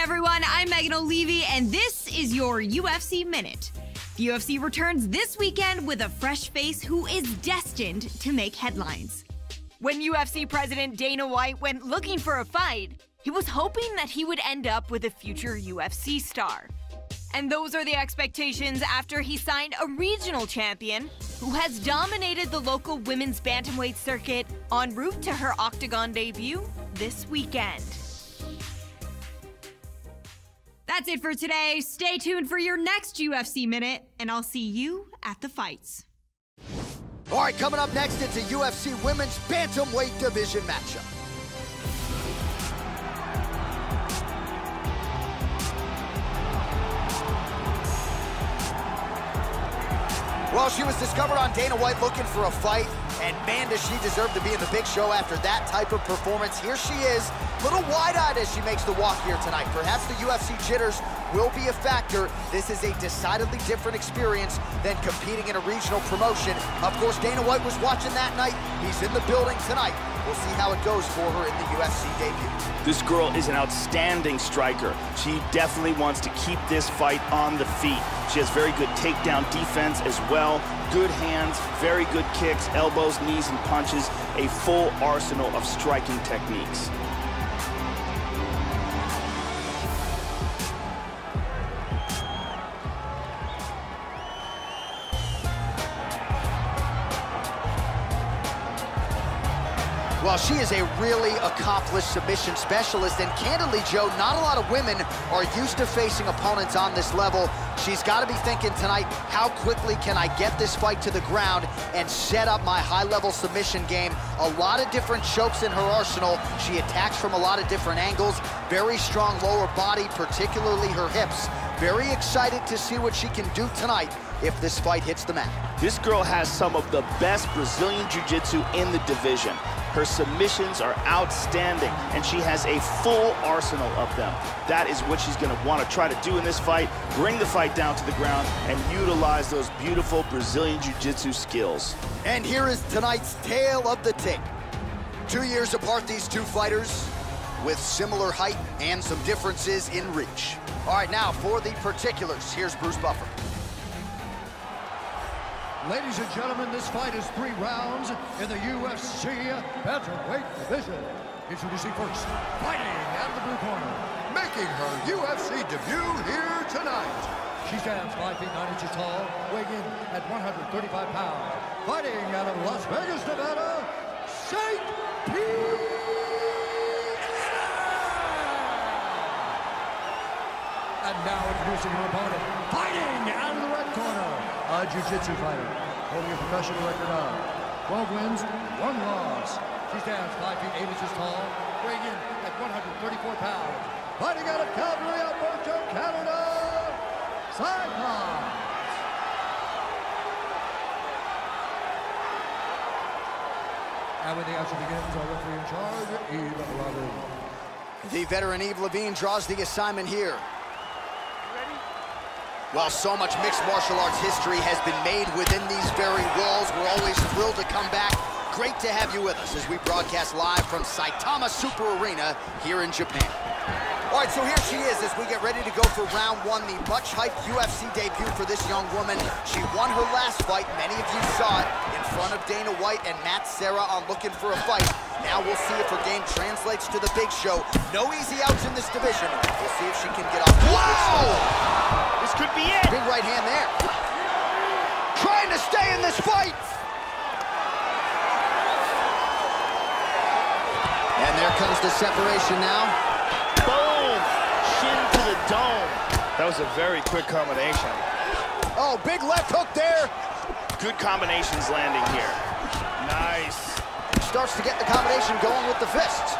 Everyone. I'm Megan Olivi, and this is your UFC Minute. The UFC returns this weekend with a fresh face who is destined to make headlines. When UFC President Dana White went looking for a fight, he was hoping that he would end up with a future UFC star. And those are the expectations after he signed a regional champion who has dominated the local women's bantamweight circuit en route to her octagon debut this weekend. That's it for today. Stay tuned for your next UFC Minute, and I'll see you at the fights. All right, coming up next, it's a UFC Women's Bantamweight Division matchup. Well, she was discovered on Dana White looking for a fight, and man, does she deserve to be in the big show after that type of performance. Here she is, little wide-eyed as she makes the walk here tonight. Perhaps the UFC jitters will be a factor. This is a decidedly different experience than competing in a regional promotion. Of course, Dana White was watching that night. He's in the building tonight. We'll see how it goes for her in the UFC debut. This girl is an outstanding striker. She definitely wants to keep this fight on the feet. She has very good takedown defense as well. Good hands, very good kicks, elbows, knees, and punches. A full arsenal of striking techniques. Well, she is a really accomplished submission specialist, and candidly, Joe, not a lot of women are used to facing opponents on this level. She's got to be thinking tonight, how quickly can I get this fight to the ground and set up my high-level submission game? A lot of different chokes in her arsenal. She attacks from a lot of different angles. Very strong lower body, particularly her hips. Very excited to see what she can do tonight if this fight hits the mat. This girl has some of the best Brazilian Jiu-Jitsu in the division. Her submissions are outstanding, and she has a full arsenal of them. That is what she's gonna wanna try to do in this fight, bring the fight down to the ground, and utilize those beautiful Brazilian Jiu-Jitsu skills. And here is tonight's tale of the tape. Two years apart, these two fighters, with similar height and some differences in reach. All right, now for the particulars, here's Bruce Buffer. Ladies and gentlemen, this fight is three rounds in the UFC Bantamweight division. Introducing first, fighting out of the blue corner, making her UFC debut here tonight. She stands 5 feet 9 inches tall, weighing in at 135 pounds. Fighting out of Las Vegas, Nevada, St. Pete. And now introducing her opponent, fighting out of the red corner, a jiu-jitsu fighter, holding a professional record of 12 wins, one loss. She stands 5 feet 8 inches tall, weighing in at 134 pounds. Fighting out of Calgary, Alberta, Canada, Cyclops. And when the action begins, our referee in charge, Yves Lavigne. The veteran Yves Lavigne draws the assignment here. While so much mixed martial arts history has been made within these very walls, we're always thrilled to come back. Great to have you with us as we broadcast live from Saitama Super Arena here in Japan. All right, so here she is as we get ready to go for round one, the much-hyped UFC debut for this young woman. She won her last fight, many of you saw it, in front of Dana White and Matt Serra on Looking for a Fight. Now we'll see if her game translates to the big show. No easy outs in this division. We'll see if she can get off. Whoa! This could be it. Big right hand there. Trying to stay in this fight. And there comes the separation now. Boom! Shin to the dome. That was a very quick combination. Oh, big left hook there. Good combinations landing here. Nice. Starts to get the combination going with the fists.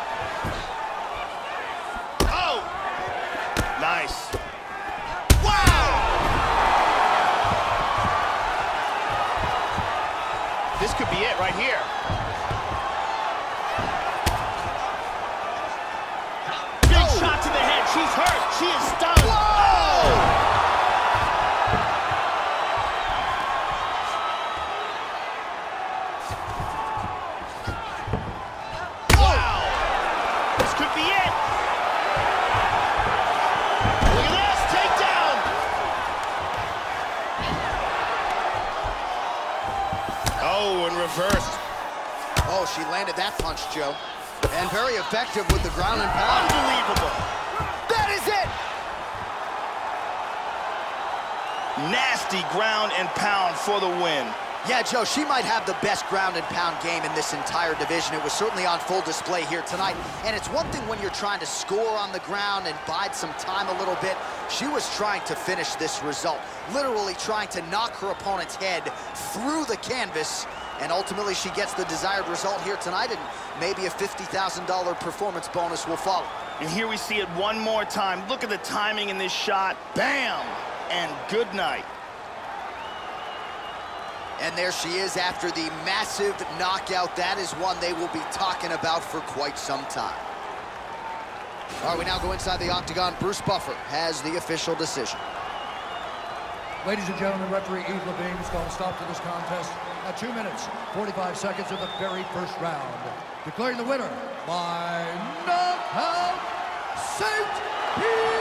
Oh, and reversed. Oh, she landed that punch, Joe. And very effective with the ground and pound. Unbelievable. That is it! Nasty ground and pound for the win. Yeah, Joe, she might have the best ground and pound game in this entire division. It was certainly on full display here tonight. And it's one thing when you're trying to score on the ground and bide some time a little bit. She was trying to finish this result, literally trying to knock her opponent's head through the canvas. And ultimately, she gets the desired result here tonight, and maybe a $50,000 performance bonus will follow. And here we see it one more time. Look at the timing in this shot. Bam! And good night. And there she is after the massive knockout. That is one they will be talking about for quite some time. All right, we now go inside the octagon. Bruce Buffer has the official decision. Ladies and gentlemen, referee Yves Lavigne is going to stop to this contest at 2 minutes, 45 seconds of the very first round. Declaring the winner by knockout, St. Pierre!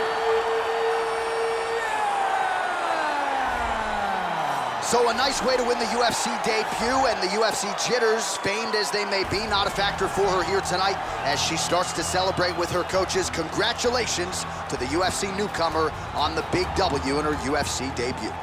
So a nice way to win the UFC debut, and the UFC jitters, famed as they may be, not a factor for her here tonight as she starts to celebrate with her coaches. Congratulations to the UFC newcomer on the big W in her UFC debut.